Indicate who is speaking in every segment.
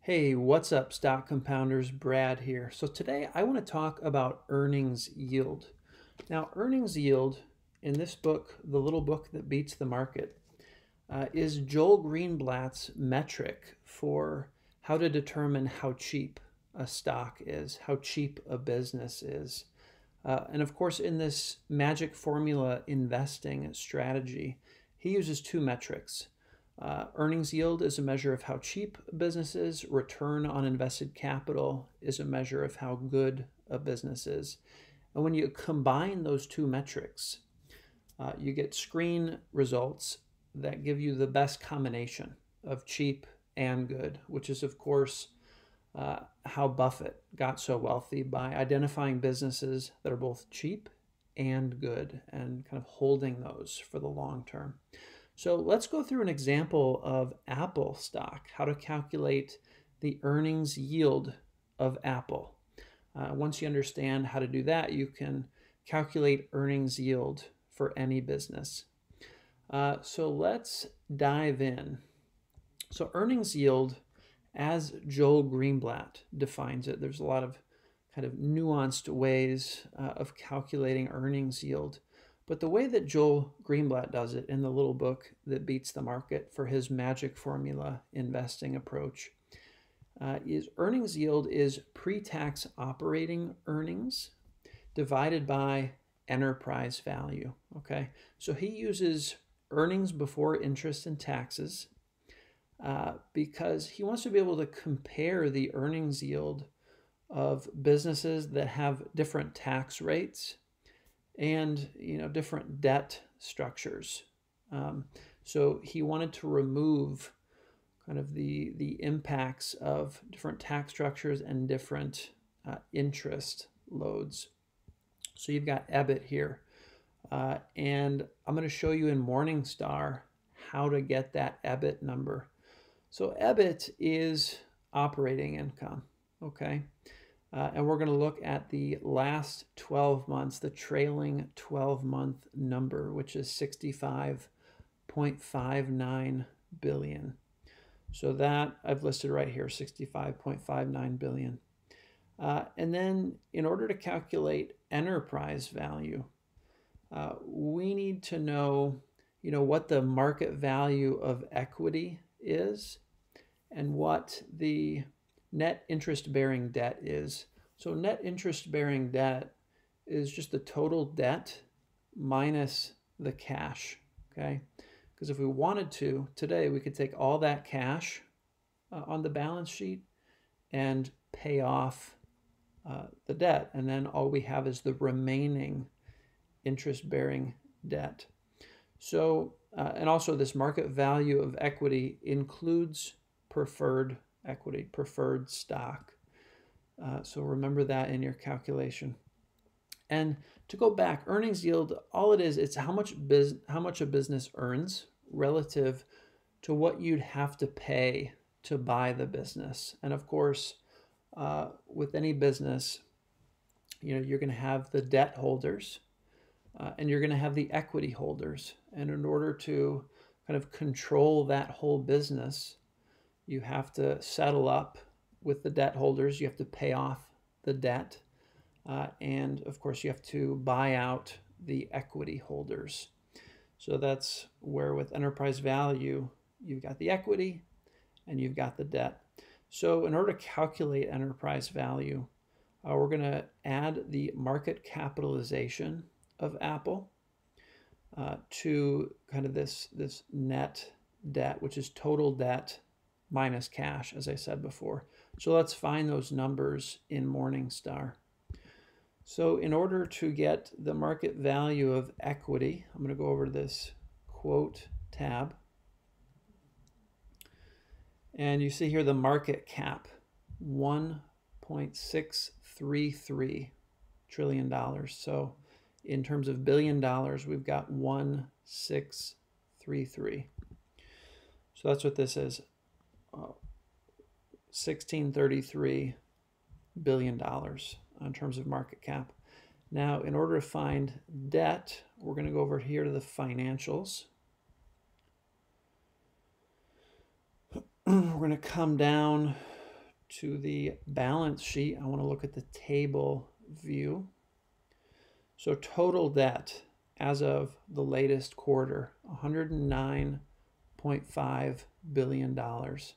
Speaker 1: Hey, what's up, stock compounders? Brad here. So, today I want to talk about earnings yield. Now, earnings yield in this book, The Little Book That Beats the Market, uh, is Joel Greenblatt's metric for how to determine how cheap a stock is, how cheap a business is. Uh, and of course, in this magic formula investing strategy, he uses two metrics uh, earnings yield is a measure of how cheap a business is. Return on invested capital is a measure of how good a business is. And when you combine those two metrics, uh, you get screen results that give you the best combination of cheap and good, which is, of course, uh, how Buffett got so wealthy by identifying businesses that are both cheap and good and kind of holding those for the long term. So let's go through an example of Apple stock, how to calculate the earnings yield of Apple. Uh, once you understand how to do that, you can calculate earnings yield for any business. Uh, so let's dive in. So earnings yield, as Joel Greenblatt defines it, there's a lot of kind of nuanced ways uh, of calculating earnings yield. But the way that Joel Greenblatt does it in the little book that beats the market for his magic formula investing approach uh, is earnings yield is pre-tax operating earnings divided by enterprise value. Okay, so he uses earnings before interest and taxes uh, because he wants to be able to compare the earnings yield of businesses that have different tax rates and you know different debt structures. Um, so he wanted to remove kind of the the impacts of different tax structures and different uh, interest loads. So you've got EBIT here, uh, and I'm going to show you in Morningstar how to get that EBIT number. So EBIT is operating income. Okay. Uh, and we're going to look at the last 12 months, the trailing 12 month number, which is 65.59 billion. So that I've listed right here, 65.59 billion. Uh, and then in order to calculate enterprise value, uh, we need to know, you know, what the market value of equity is and what the net interest bearing debt is. So net interest bearing debt is just the total debt minus the cash, okay? Because if we wanted to, today we could take all that cash uh, on the balance sheet and pay off uh, the debt. And then all we have is the remaining interest bearing debt. So, uh, and also this market value of equity includes preferred equity, preferred stock. Uh, so remember that in your calculation. And to go back, earnings yield, all it is, it's how much biz, how much a business earns relative to what you'd have to pay to buy the business. And of course, uh, with any business, you know, you're going to have the debt holders uh, and you're going to have the equity holders. And in order to kind of control that whole business, you have to settle up with the debt holders. You have to pay off the debt. Uh, and of course, you have to buy out the equity holders. So that's where with enterprise value, you've got the equity and you've got the debt. So in order to calculate enterprise value, uh, we're going to add the market capitalization of Apple uh, to kind of this, this net debt, which is total debt minus cash, as I said before. So let's find those numbers in Morningstar. So in order to get the market value of equity, I'm going to go over to this quote tab. And you see here the market cap, $1.633 trillion. So in terms of billion dollars, we've got 1633. So that's what this is. 1633 billion dollars in terms of market cap. Now, in order to find debt, we're going to go over here to the financials. we're going to come down to the balance sheet, I want to look at the table view. So total debt as of the latest quarter, $109.5 billion. dollars.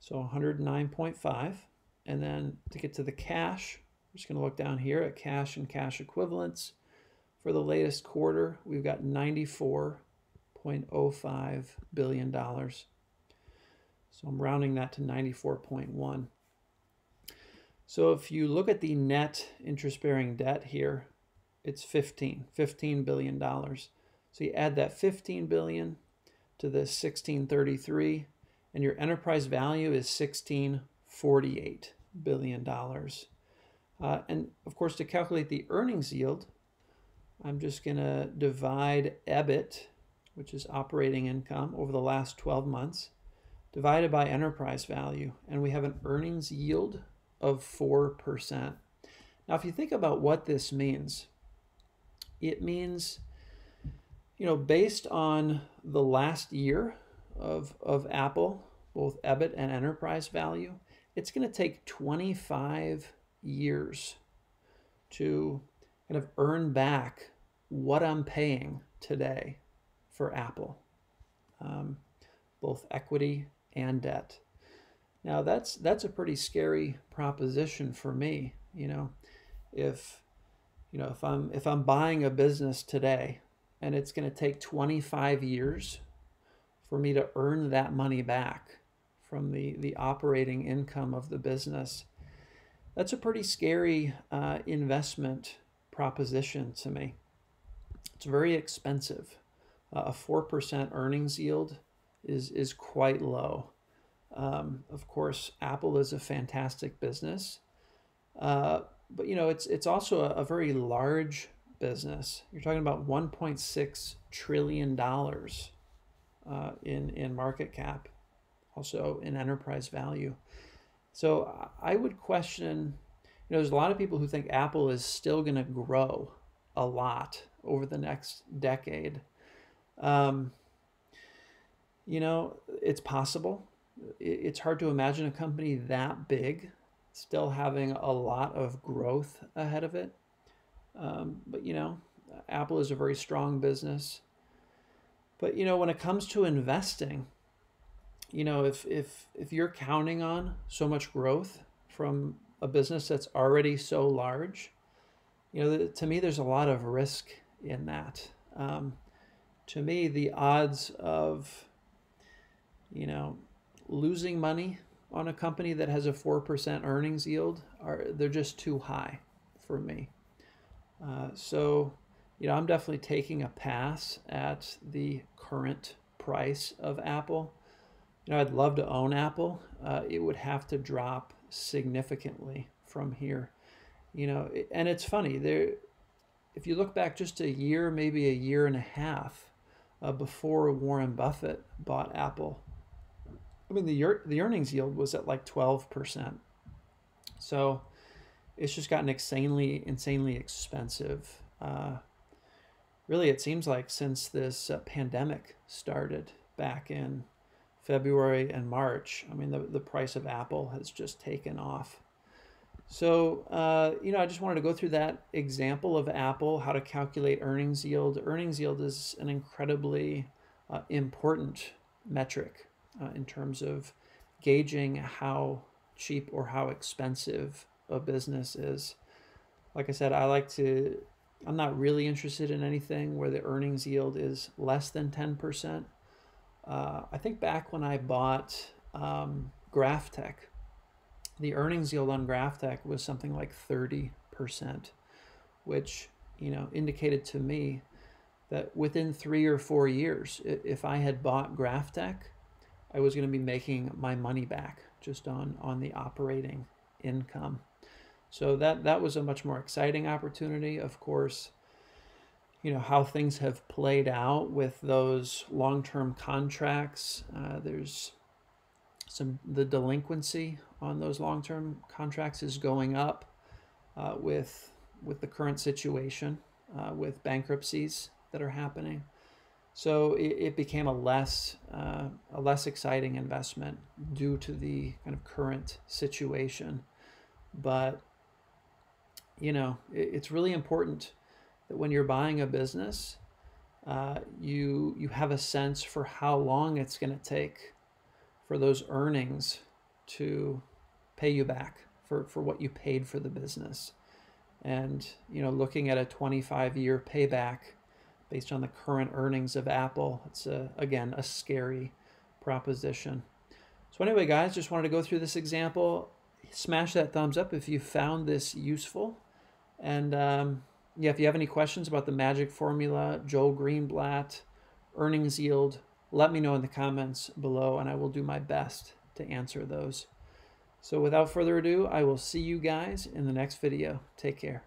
Speaker 1: So 109.5. And then to get to the cash, we're just going to look down here at cash and cash equivalents. For the latest quarter, we've got $94.05 billion. So I'm rounding that to 94.1. So if you look at the net interest-bearing debt here, it's 15, 15 billion dollars. So you add that 15 billion to the 1633 and your enterprise value is 1648 billion dollars. Uh, and of course, to calculate the earnings yield, I'm just going to divide EBIT, which is operating income over the last 12 months, divided by enterprise value, and we have an earnings yield of 4%. Now, if you think about what this means, it means, you know, based on the last year of, of Apple, both EBIT and enterprise value, it's going to take 25 years to kind of earn back what I'm paying today for Apple, um, both equity and debt. Now that's that's a pretty scary proposition for me. You know, if you know if I'm if I'm buying a business today and it's going to take 25 years for me to earn that money back from the the operating income of the business, that's a pretty scary uh, investment proposition to me. It's very expensive. Uh, a four percent earnings yield is is quite low. Um, of course, Apple is a fantastic business, uh, but you know it's it's also a, a, very large business. You're talking about 1.6 trillion dollars uh, in in market cap, also in enterprise value. So I would question. You know, there's a lot of people who think Apple is still going to grow a lot over the next decade. Um, you know, it's possible it's hard to imagine a company that big still having a lot of growth ahead of it. Um, but you know, Apple is a very strong business. But you know, when it comes to investing, you know, if if if you're counting on so much growth from a business that's already so large, you know, to me, there's a lot of risk in that. Um, to me, the odds of, you know, losing money on a company that has a 4% earnings yield are they're just too high for me. Uh, so, you know, I'm definitely taking a pass at the current price of Apple. You know, I'd love to own Apple. Uh, it would have to drop significantly from here. You know, and it's funny there. If you look back just a year, maybe a year and a half uh, before Warren Buffett bought Apple, I mean, the the earnings yield was at like 12%. So it's just gotten insanely, insanely expensive. Uh, really, it seems like since this uh, pandemic started back in February and March, I mean, the, the price of Apple has just taken off. So, uh, you know, I just wanted to go through that example of Apple, how to calculate earnings yield. Earnings yield is an incredibly uh, important metric uh, in terms of gauging how cheap or how expensive a business is. Like I said, I like to, I'm not really interested in anything where the earnings yield is less than 10%. Uh, I think back when I bought um, GrafTech, the earnings yield on GrafTech was something like 30%, which, you know, indicated to me that within three or four years, if I had bought GrafTech, I was going to be making my money back just on on the operating income. So that that was a much more exciting opportunity. Of course, you know how things have played out with those long-term contracts. Uh, there's some the delinquency on those long-term contracts is going up uh, with with the current situation uh, with bankruptcies that are happening. So it, it became a less uh, a less exciting investment due to the kind of current situation. But you know, it, it's really important that when you're buying a business, uh, you you have a sense for how long it's going to take for those earnings to pay you back for, for what you paid for the business. And you know, looking at a 25 year payback based on the current earnings of Apple. It's, a, again, a scary proposition. So anyway, guys, just wanted to go through this example. Smash that thumbs up if you found this useful. And um, yeah, if you have any questions about the magic formula, Joel Greenblatt, earnings yield, let me know in the comments below and I will do my best to answer those. So without further ado, I will see you guys in the next video. Take care.